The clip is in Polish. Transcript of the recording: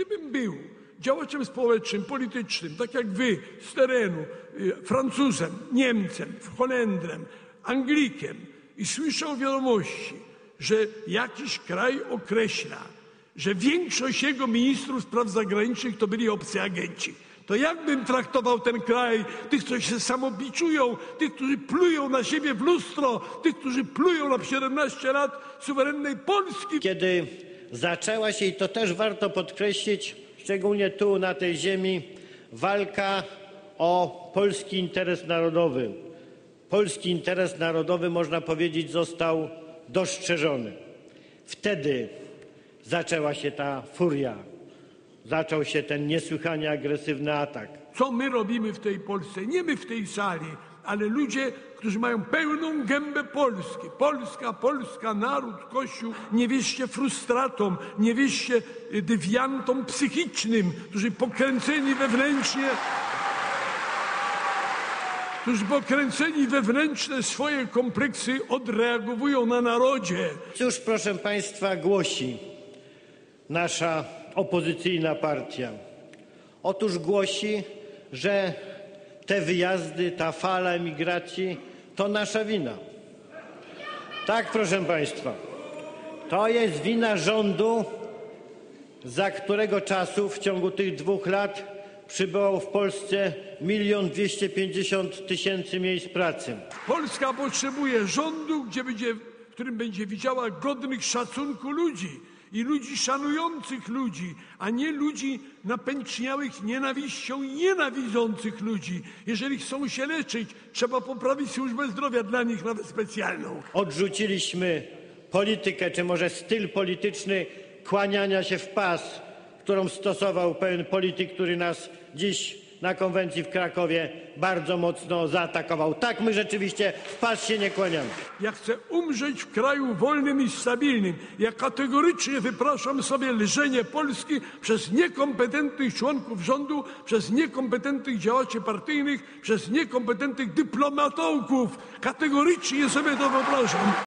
Gdybym był działaczem społecznym, politycznym, tak jak wy, z terenu, y, Francuzem, Niemcem, Holendrem, Anglikiem i słyszał wiadomości, że jakiś kraj określa, że większość jego ministrów spraw zagranicznych to byli obcy agenci. To jak bym traktował ten kraj, tych, którzy się samobiczują, tych, którzy plują na siebie w lustro, tych, którzy plują na 17 lat suwerennej Polski? Kiedy zaczęła się, i to też warto podkreślić, szczególnie tu na tej ziemi, walka o polski interes narodowy. Polski interes narodowy, można powiedzieć, został dostrzeżony. Wtedy zaczęła się ta furia, zaczął się ten niesłychanie agresywny atak. Co my robimy w tej Polsce? Nie my w tej sali, ale ludzie, którzy mają pełną gębę Polski. Polska, Polska, naród, Kościół. Nie wierzcie frustratom, nie wierzcie y, dewiantom psychicznym, którzy pokręceni wewnętrznie którzy pokręceni wewnętrzne swoje kompleksy odreagowują na narodzie. Cóż, proszę Państwa, głosi nasza opozycyjna partia? Otóż głosi, że te wyjazdy, ta fala emigracji to nasza wina. Tak, proszę Państwa. To jest wina rządu, za którego czasu w ciągu tych dwóch lat przybyło w Polsce milion dwieście pięćdziesiąt tysięcy miejsc pracy. Polska potrzebuje rządu, gdzie będzie, w którym będzie widziała godnych szacunku ludzi i ludzi szanujących ludzi, a nie ludzi napęczniałych nienawiścią i nienawidzących ludzi. Jeżeli chcą się leczyć, trzeba poprawić służbę zdrowia dla nich nawet specjalną. Odrzuciliśmy politykę, czy może styl polityczny kłaniania się w pas, którą stosował pewien polityk, który nas dziś na konwencji w Krakowie bardzo mocno zaatakował. Tak, my rzeczywiście w pas się nie kłaniamy. Ja chcę umrzeć w kraju wolnym i stabilnym. Ja kategorycznie wypraszam sobie lżenie Polski przez niekompetentnych członków rządu, przez niekompetentnych działaczy partyjnych, przez niekompetentnych dyplomatołków. Kategorycznie sobie to wyobrażam.